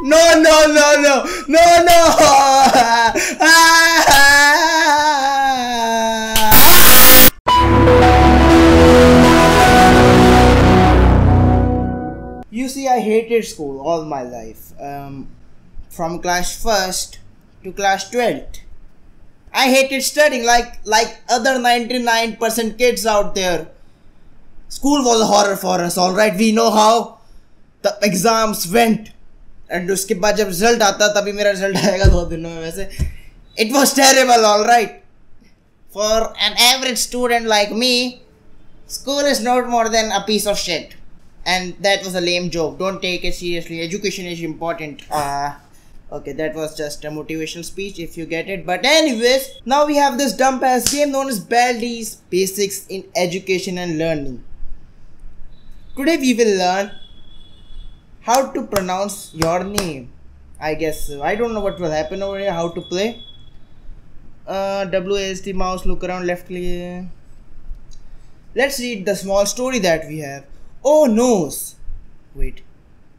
No, no, no, no, no, no. You see, I hated school all my life. Um, from class first to class 12th. I hated studying like like other 99% kids out there. School was a horror for us, alright? We know how the exams went. And उसके बाद जब result आता तभी मेरा result आएगा दो दिनों में वैसे it was terrible all right for an average student like me school is not more than a piece of shit and that was a lame joke don't take it seriously education is important uh okay that was just a motivational speech if you get it but anyways now we have this dumb ass game known as baldi's basics in education and learning today we will learn how to pronounce your name I guess. I don't know what will happen over here how to play. Uh, WASD mouse look around left click. Let's read the small story that we have. Oh noes wait.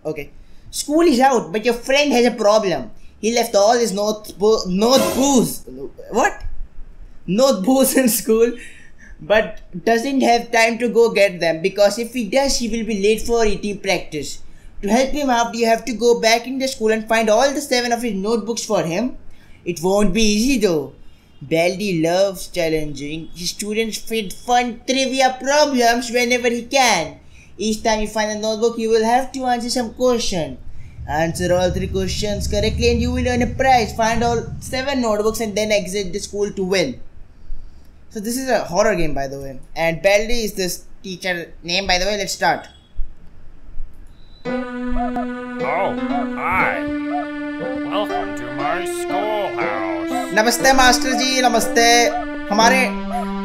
Okay. School is out but your friend has a problem. He left all his note note booze what? Note booze in school but doesn't have time to go get them because if he does he will be late for ET practice to help him out, you have to go back in the school and find all the seven of his notebooks for him. It won't be easy though. Baldi loves challenging his students with fun trivia problems whenever he can. Each time you find a notebook, you will have to answer some question. Answer all three questions correctly and you will earn a prize. Find all seven notebooks and then exit the school to win. So this is a horror game by the way. And Baldi is this teacher name by the way. Let's start. Oh, hi. Welcome to my schoolhouse. नमस्ते master ji नमस्ते हमारे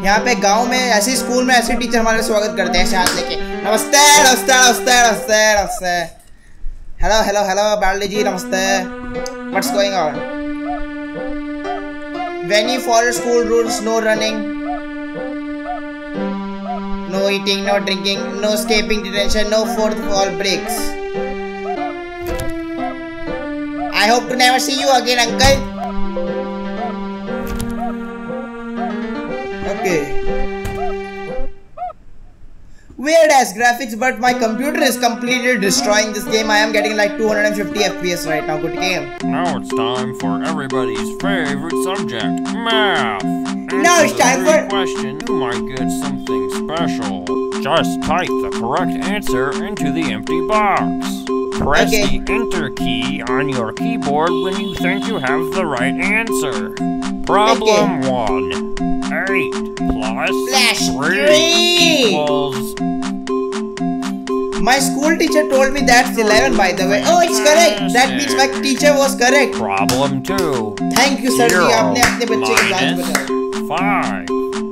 यहाँ पे गाँव में ऐसे school में ऐसे टीचर हमारे स्वागत करते हैं साथ लेके नमस्ते नमस्ते नमस्ते नमस्ते नमस्ते hello hello hello Baldi ji नमस्ते what's going on you follow school rules no running no eating no drinking no escaping detention no fourth wall breaks I hope to never see you again, uncle. Okay. Weird ass graphics, but my computer is completely destroying this game. I am getting like 250 FPS right now. Good game. Now it's time for everybody's favorite subject, math. No, it's question. You might get something special. Just type the correct answer into the empty box. Press okay. the enter key on your keyboard when you think you have the right answer. Problem okay. one. Eight plus, plus three, three equals. My school teacher told me that's 11 by the way. Oh, it's correct. That means my teacher was correct. Problem two. Thank you, sir. आपने अपने बच्चे 5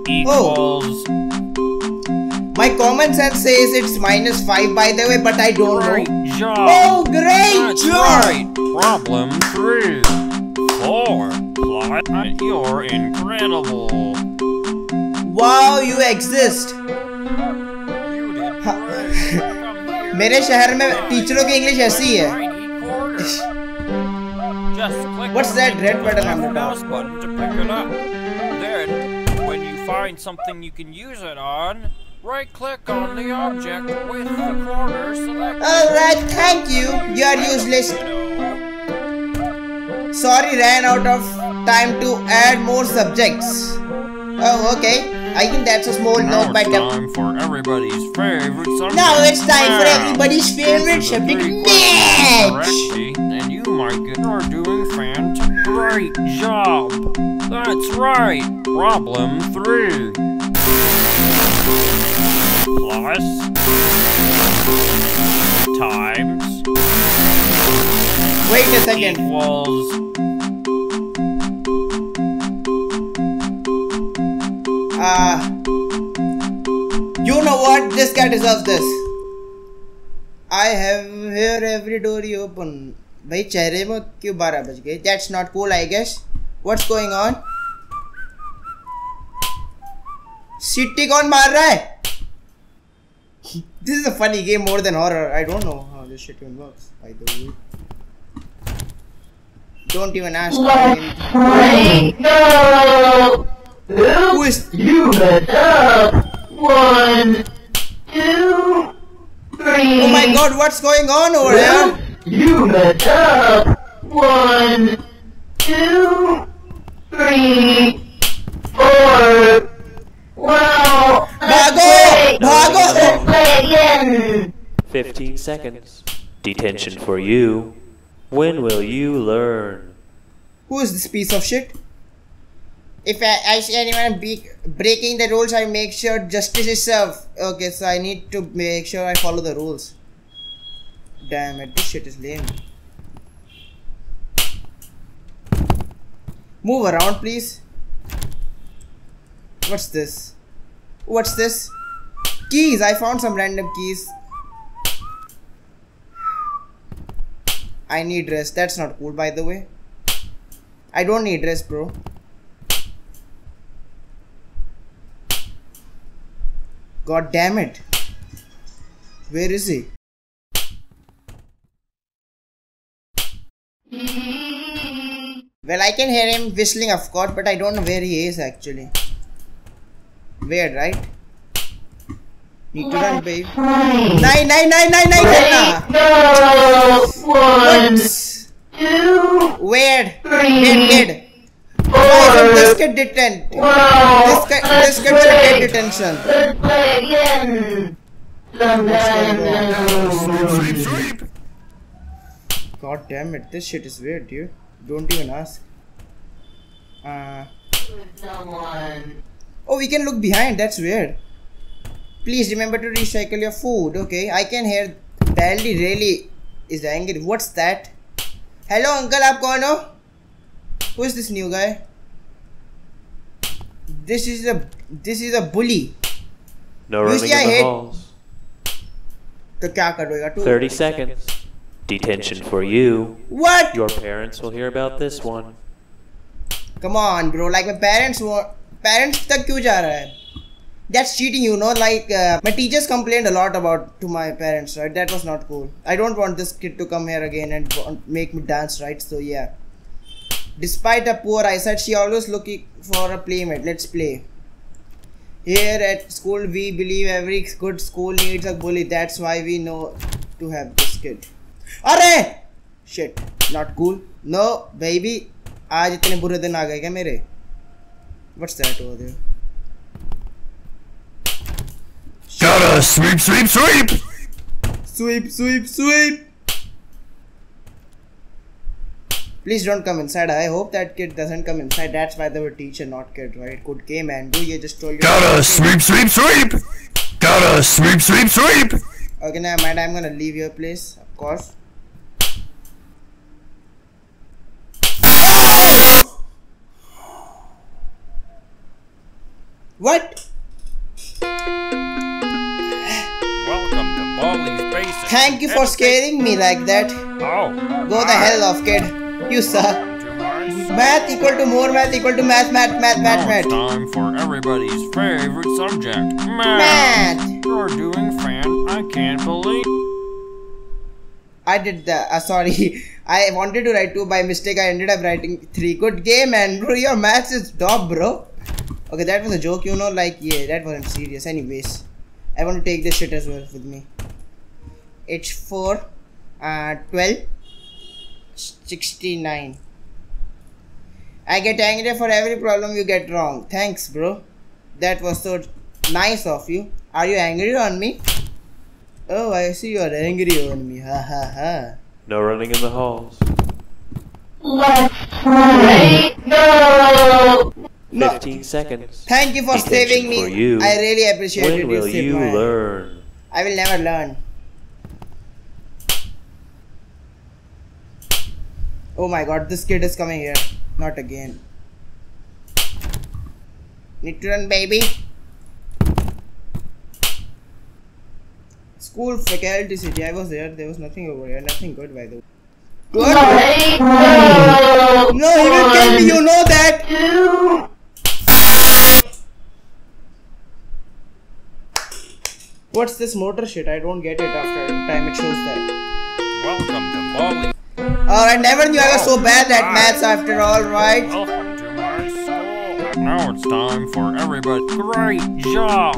equals... Oh. My common sense says it's minus 5 by the way, but I don't great know. Job. Oh, great That's job! Right. Problem 3. 4 plus... You're incredible. Wow, you exist. मेरे शहर में टीचरों की English ऐसी है What's that red button on the top? Find something you can use it on, right click on the object with the corner selected. Alright, thank you. You are useless. Sorry, ran out of time to add more subjects. Oh, okay. I think that's a small now note by it's the. time for everybody's favorite subject. Now it's time for everybody's favorite Answer the subject, three questions math. correctly, And you might get you're doing fantastic. Great job. That's right. Problem three. Plus times Wait a second. equals Uh, you know what? This guy deserves this. I have here every door you open. भाई चेहरे में क्यों बारह बज गए that's not cool I guess what's going on city कौन मार रहा है this is a funny game more than horror I don't know how this shit even works by the way don't even ask me. No. Who is you messed up? Three. Oh my god, what's going on over there? You messed up. One, two, three, four. Wow. Let's Bhago! play. Bhago! Let's play again. 15 seconds. Detention for you. When will you learn? Who is this piece of shit? If I, I see anyone be, breaking the rules, I make sure justice is served. Okay, so I need to make sure I follow the rules. Damn it, this shit is lame. Move around, please. What's this? What's this? Keys! I found some random keys. I need rest. That's not cool, by the way. I don't need rest, bro. God damn it. Where is he? Well, I can hear him whistling, of course, but I don't know where he is actually. Weird, right? Need to run, babe. Play. Nine, nine, nine, nine, nine, Play. One, two, Weird. Three. Kid, kid. Why isn't this four. kid detent? Wow. This Let's this kid should get detention. Let's play again. Sometime. God damn it, this shit is weird, dude. Don't even ask. Uh, Someone. oh, we can look behind. That's weird. Please remember to recycle your food. Okay, I can hear. Baldi really is angry. What's that? Hello, uncle. आप कौन हो? Who is this new guy? This is a this is a bully. No You running see, I in the hate- halls. तो क्या करोगा तू? 30 seconds. Detention for you. What? Your parents will hear about this one. Come on, bro. Like my parents were parents tak kyun ja raha hai? That's cheating, you know. Like uh, my teachers complained a lot about to my parents, right? That was not cool. I don't want this kid to come here again and make me dance, right? So yeah. Despite a poor eyesight, she always looking for a playmate. Let's play. Here at school, we believe every good school needs a bully. That's why we know to have this kid. अरे shit not cool no baby आज इतने बुरे दिन आ गए क्या मेरे what's that over there Gotta sweep, sweep, sweep! sweep sweep sweep please don't come inside I hope that kid doesn't come inside that's why they were teacher not kid right good game and you just told you Gotta sweep, sweep, sweep! Gotta sweep, sweep, sweep! okay never mind I'm gonna leave your place of course what Welcome to Baldi's Basics. thank you for scaring me like that Oh. Go the hell off, kid. You suck. Math equal to more math equal to math, math, math, math, math. time for everybody's favorite subject, math. Math. You're doing fan. I can't believe. I did that. Uh, sorry. I wanted to write two by mistake. I ended up writing three. Good game, man. Bro, your maths is top, bro. Okay, that was a joke, you know. Like, yeah, that wasn't serious. Anyways, I want to take this shit as well with me. It's 4, uh, 12, 69. I get angry for every problem you get wrong. Thanks, bro. That was so nice of you. Are you angry on me? Oh, I see you're angry on me. Ha ha ha. No running in the halls. Let's play. Go. No. 15 seconds. Thank you for Detention saving me. for you. I really appreciate it. When will saved you my- learn? I will never learn. Oh my god, this kid is coming here. Not again. Need to run, baby. School faculty city. I was there. There was nothing over here. Nothing good, by the way. Good. Play. Go. No, he will kill me. You know that. Two. What's this motor shit? I don't get it after time it shows that. Welcome to Baldi's Oh, I never knew I was so bad at maths after all, right? Welcome to my school. Now it's time for everybody. Great job.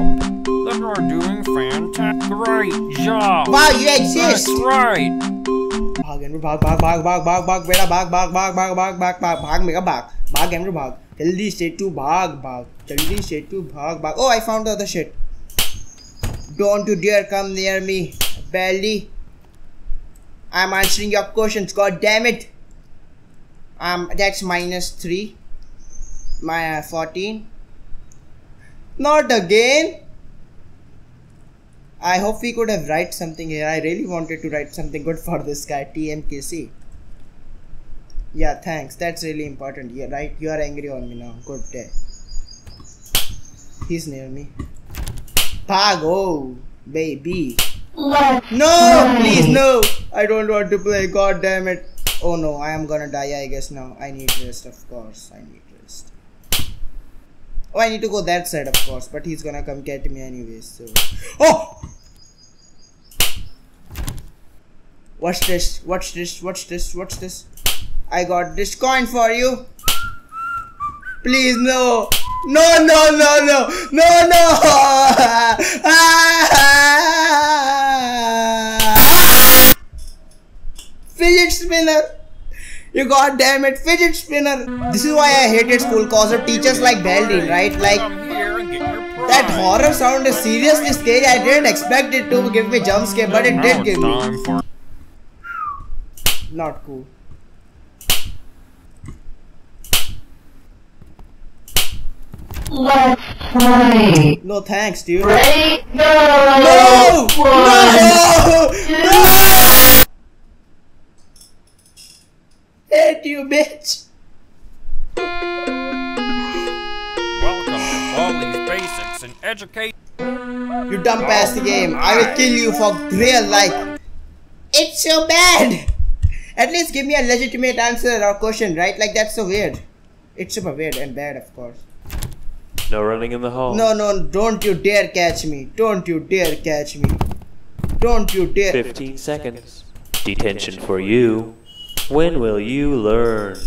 You are doing fantastic. Great job. Wow, you exist! That's right. भाग Andrew भाग भाग भाग भाग भाग भाग बेटा भाग भाग भाग भाग भाग भाग भाग भाग मेरा भाग भाग एंड्रू भाग जल्दी से तू भाग भाग जल्दी से तू भाग भाग oh I found the other shit don't you dare come near me Belly I'm answering your questions god damn it um that's minus 3 my uh, 14 not again I hope we could have write something here. I really wanted to write something good for this guy, TMKC. Yeah, thanks. That's really important. Yeah, right. You are angry on me now. Good day. He's near me. Pago, baby. No, please, no. I don't want to play. God damn it. Oh no, I am gonna die. I guess now. I need rest, of course. I need rest. Oh, I need to go that side, of course. But he's gonna come get me anyways. So. Oh. What's this? What's this? What's this? What's this? I got this coin for you. Please no. No no no no. No no. Ah! Fidget spinner. You god damn it fidget spinner. This is why I hated school cause of teachers like Baldin right? Like Come here and get your prize. that horror sound is seriously scary. I didn't expect it to give me jump scare but it did give me. Not cool Let's play. No thanks dude Ready? Go! No! One, No! two, No! Hate you, bitch! welcome to Baldi's Basics and Education. You dumb past the game. I will kill you for real, like. It's so bad! At least give me a legitimate answer or question, right? Like, that's so weird. It's super weird and bad, of course. No running in the hall. No, no, don't you dare catch me. Don't you dare catch me. Don't you dare. 15 seconds. Detention for you. When will you learn?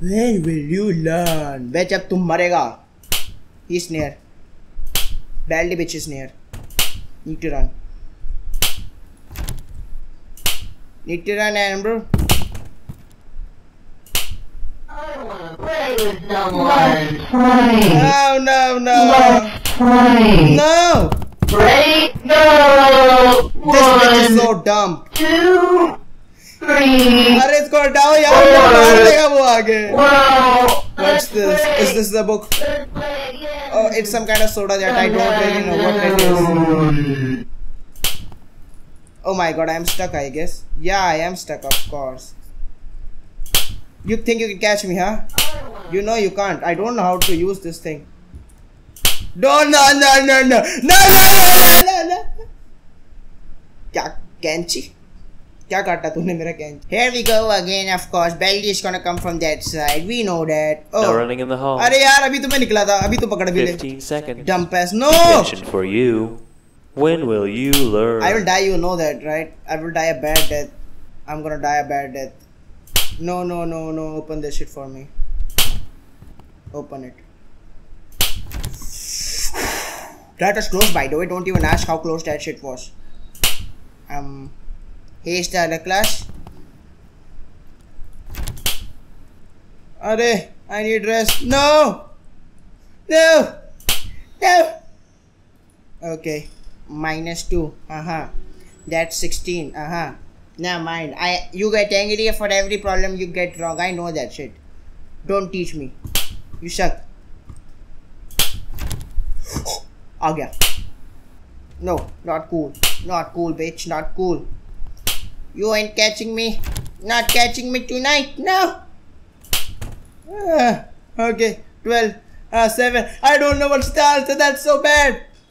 When will you learn? Where jab tum marega? He's near. Baldi bitch is near. Need to run. Need to run, Aaron, bro play with someone. Let's play. No, no, no. Let's play. No! Ready? Go! This bitch is One, so dumb. two, three. अरे इसको हटाओ यार मुझे मार देगा वो आगे. Wow! What's this? Is this the book? Let's play again. Oh, it's some kind of soda that I don't really know what it is. Oh my god, I'm stuck, I guess. Yeah, I am stuck, of course. You think you can catch me, huh? You know you can't. I don't know how to use this thing. No, no, no, no, no, no, no, no, no, no. क्या कैंची क्या काटा तूने मेरा कैंची Here we go again, of course. Belly is gonna come from that side. We know that. No Oh, running in the hall. अरे यार अभी तो मैं निकला था अभी तो पकड़ भी ले 15 seconds. Dump ass. No! Detention for you. When will you learn? I will die, you know that, right? I will die a bad death. I'm gonna die a bad death. No, no, no, no. Open this shit for me. Open it. That was close, by the way. Don't even ask how close that shit was. Um, here's the other class. Are I need rest. No! No! No! Okay. Minus 2. Uh-huh. That's 16. Uh-huh. Never mind. I you get angry for every problem you get wrong. I know that shit. Don't teach me. You suck. आ गया. No, not cool. Not cool, bitch. Not cool. You ain't catching me. Not catching me tonight. No. Ah, okay. 12. Uh, 7. I don't know what's the answer. That's so bad.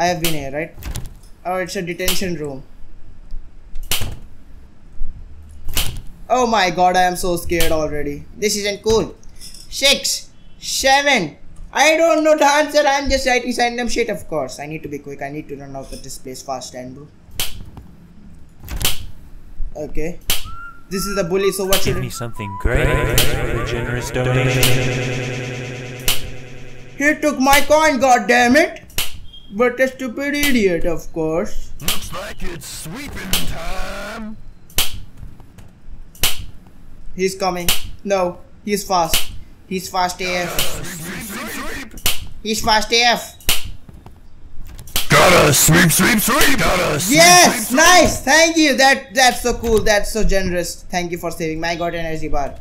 I have been here right? Oh it's a detention room. Oh my god I am so scared already. This isn't cool. Six seven. I don't know the answer. I'm just writing random shit of course. I need to be quick. I need to run out of this place fast and bro. Okay. This is the bully. So what should Give me something great. A generous donation. He took my coin, god damn it! But a stupid idiot, of course. Looks like it's sweeping time. He's coming. No, he's fast. He's fast AF. Sweep, sweep, sweep. He's fast AF. Gotta sweep, sweep, sweep. Gotta sweep, Yes, sweep, nice. Thank you. That that's so cool. That's so generous. Thank you for saving my god energy bar.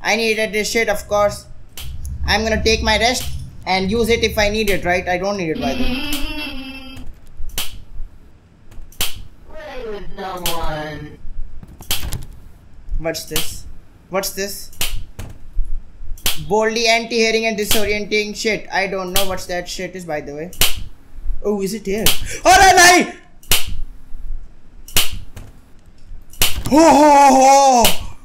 I needed this shit, of course. I'm gonna take my rest and use it if I need it. Right? I don't need it by the way. What's this? What's this? Baldi anti-hearing and disorienting shit. I don't know what that shit is by the way. Oh, is it here? Oh, oh, oh.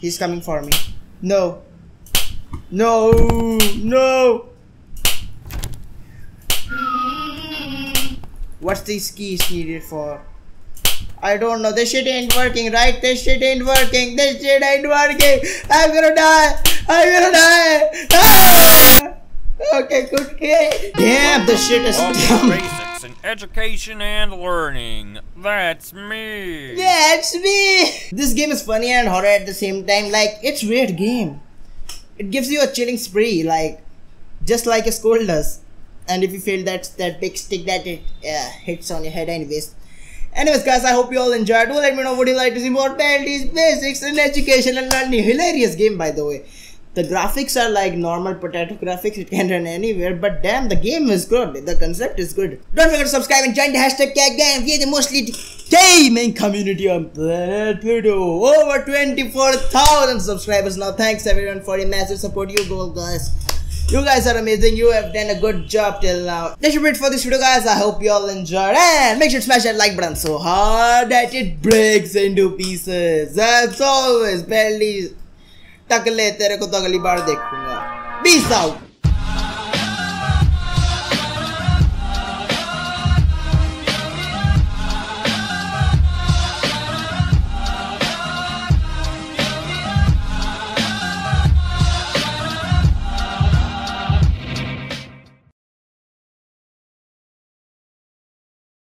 He's coming for me. No. No. No. What's these keys needed for? I don't know. This shit ain't working, right? This shit ain't working. This shit ain't working. I'm gonna die. I'm gonna die. Ah! Okay, good. Okay. Damn, the shit is The in education and learning. That's me. That's me. This game is funny and horror at the same time. Like, it's weird game. It gives you a chilling spree, like, just like a skull does. And if you feel that that big stick that it uh, hits on your head, anyways. Anyways, guys, I hope you all enjoyed. Do let me know what you like to see more these basics and education and learning. Hilarious game, by the way. The graphics are like normal potato graphics, it can run anywhere, but damn, the game is good. The concept is good. Don't forget to subscribe and join the hashtag Gang. We are the mostly gaming community on planet Pluto. Over 24,000 subscribers now. Thanks everyone for your massive support. You go, guys. You guys are amazing. You have done a good job till now. That's it for this video, guys. I hope you all enjoyed. And make sure to smash that like button so hard that it breaks into pieces. As always, barely टकले तेरे को तो अगली बार देखूँगा बीस out.